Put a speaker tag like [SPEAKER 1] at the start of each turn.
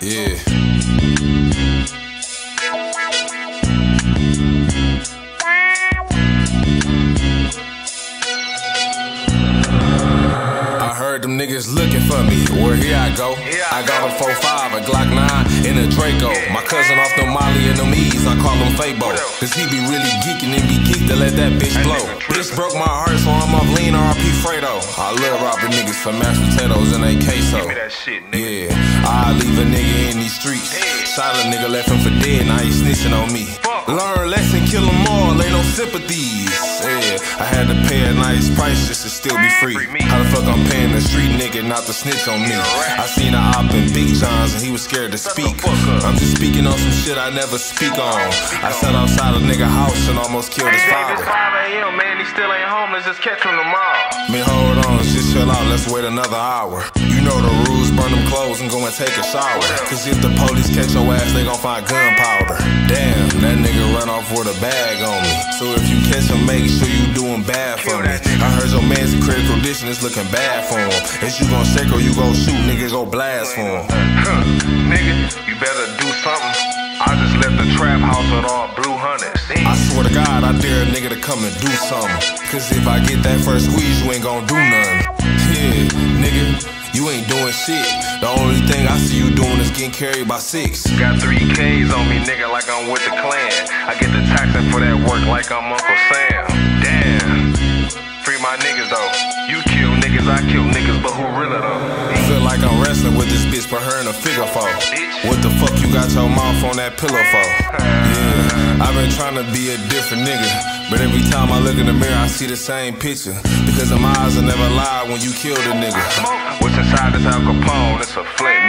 [SPEAKER 1] Yeah. niggas looking for me. Where well, here I go. I got a 4-5, a Glock 9, and a Draco. My cousin off the Molly and them E's, I call him Fabo. Cause he be really geeking and be geeked to let that bitch blow. Bitch broke my heart, so I'm off lean RP Fredo. I love robbing niggas for mashed potatoes and a queso.
[SPEAKER 2] Shit,
[SPEAKER 1] yeah, I leave a nigga in these streets. Shot a nigga left him for dead, now he snitching on me. Learn lesson, kill them all, ain't no sympathies. Yeah, I had to pay a nice price just to still be free. How the fuck I'm paying the street nigga not to snitch on me? I seen a op in Big John's and he was scared to speak. I'm just speaking on some shit I never speak on. I sat outside a nigga house and almost killed his father.
[SPEAKER 2] 5 a.m., man. He still ain't home. Let's just catch him tomorrow.
[SPEAKER 1] Man, hold on, just chill out, let's wait another hour. You know the rules, burn them clothes and go and take a shower. Cause if the police catch your ass, they gon' find gunpowder. Damn, that nigga run off with a bag on me. So if you catch him, make sure you doing bad for me. I heard your man's in critical condition, it's looking bad for him. Is you gon' shake or you gon' shoot, nigga go blast for him.
[SPEAKER 2] Huh, nigga, you better do something. I just left the trap house with all blue hunters.
[SPEAKER 1] I swear to God, I dare a nigga to come and do something. Cause if I get that first squeeze, you ain't gon' do nothing. Yeah, shit. The only thing I see you doing is getting carried by six.
[SPEAKER 2] Got three K's on me, nigga, like I'm with the clan. I get the taxing for that work like I'm Uncle Sam. I kill niggas, but who really though?
[SPEAKER 1] Feel like I'm wrestling with this bitch, put her in a figure four. What the fuck you got your mouth on that pillow for? Yeah, I've been trying to be a different nigga. But every time I look in the mirror, I see the same picture. Because them eyes will never lie when you kill the nigga.
[SPEAKER 2] What's inside this Al Capone? It's a nigga.